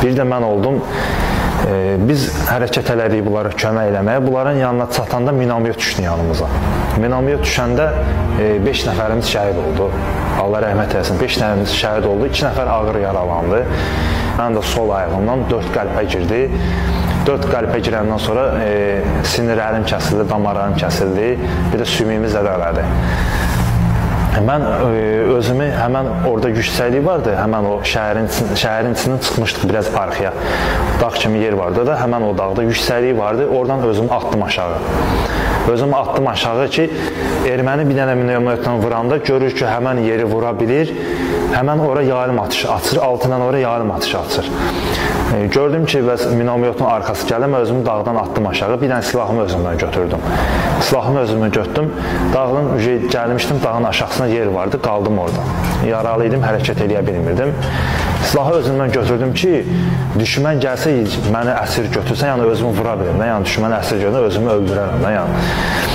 Bir də mən oldum e, biz hərəkət elədik bunlara kömək eləməyə. Bunların yanına çatanda minamyot düşdü yanımıza. Minamyot düşəndə 5 e, nəfərimiz şəhid oldu. Allah rəhmət eləsin. 5 nəfərimiz şəhid oldu, 2 nəfər ağır yaralandı. Mən də sol ayağımdan 4 qəlpə girdi. 4 qəlpə girəndən sonra e, sinirlərim kəsildi, damarlarım kəsildi, bir də sümüyümü zədələdi. Mən e, özümü həmən orada yüksəklik vardı, həmən o şəhərin şəhərin içindən çıxmışdıq biraz arxaya. Dağ kimi yer vardı da, həmən o dağda yüksəklik vardı. Oradan özümü atdım aşağı. Özümü atdım aşağı ki, erməni bir dənə minomyotla vuranda görür ki, həmən yeri vura bilir. Həmən ora yarım atış açır, altından ora yarım atış açır. E, gördüm ki, bəs minomyotun arxası gəlir, mən özümü dağdan atdım aşağı. Bir dənə silahımı özümdən götürdüm. Silahımı özümə götürdüm. Dağın gəlmişdim, dağın aşağısında yer vardı, qaldım orada. Yaralı idim, hərəkət edə bilmirdim. Silahı özümdən götürdüm ki, düşmən gəlsə məni əsir götürsə, yəni özümü vura bilərəm. Yəni düşməni əsir götürsə özümü öldürərəm yəni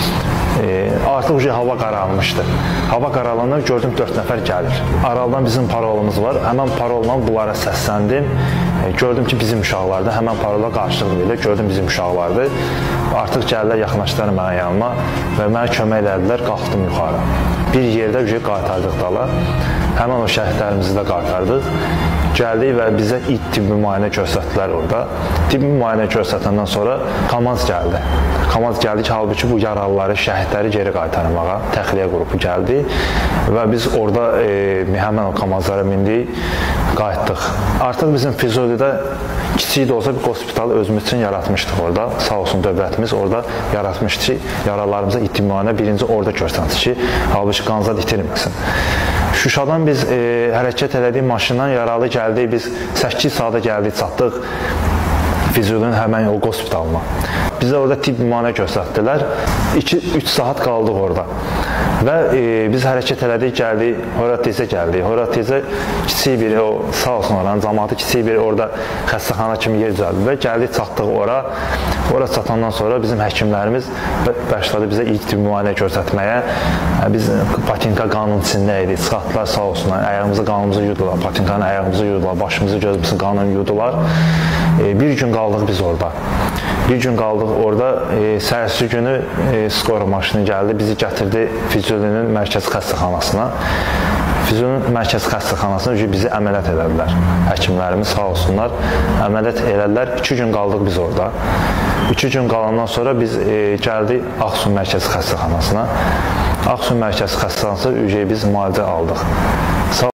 artıq uca hava qaralmışdı. Hava qaralananda gördüm 4 nəfər gəlir. Aralıdan bizim parolumuz var. Həmən parolla bunlara səsləndim. E, gördüm ki, bizim uşaqlardır. Həmən parola qarşılıq verir. Gördüm bizim uşaqlardır. Artıq gəlirlər, yaxınlaşdılar mənə yanıma və mənə kömək elədilər. Qalxdım yuxarı. Bir yerdə uca qaytardıq dala. Həmən o şəhidlərimizi də qaytardıq. Gəldik və bizə it tibbi müayinə göstərdilər orada. Tibbi müayinə göstərdəndən sonra komand gəldi. Komand gəldi ki, halbuki bu yaralıları, şəhidləri geri qaytarmağa təxliyə qrupu gəldi və biz orada e, həmin o komandlara mindik, qayıtdıq. Artıq bizim Füzulidə kiçik də olsa bir hospital özümüz üçün yaratmışdıq orada. Sağ olsun dövlətimiz orada yaratmışdı ki, yaralarımıza ittimanə birinci orada göstərdi ki, halbuki qanzad itirməsin. Şuşadan biz e, hərəkət elədik maşından yaralı gəldik. Biz 8 saata gəldik, çatdıq Füzulinin həmin o hospitalına. Bizə orada tibb müayinə göstərdilər. 2-3 saat qaldıq orada. Və e, biz hərəkət elədik, gəldik, ora tezə gəldik. Ora tezə kiçik bir o sağ olsun oranın cəmaəti kiçik bir orada xəstəxana kimi yer düzəldi və gəldik çatdıq ora. Ora çatandan sonra bizim həkimlərimiz başladı bizə ilk tibbi müayinə göstərməyə. Biz patinka qanın içində idi. Çıxartdılar sağ olsunlar. Ayağımızı, qanımızı yudular. Patinkanın ayağımızı yudular, başımızı, gözümüzü qanını yudular. E, bir gün qaldıq biz orada. Bir gün qaldıq orada. E, səhərsi günü e, skor maşını gəldi, bizi gətirdi Füzulinin mərkəzi xəstəxanasına. Füzulinin mərkəzi xəstəxanasına bizi əməliyyat elədilər. Həkimlərimiz sağ olsunlar, əməliyyat elədilər. 2 gün qaldıq biz orada. 2 gün qalandan sonra biz e, gəldik Ağsun mərkəzi xəstəxanasına. Ağsun mərkəzi xəstəxanasında biz müalicə aldıq.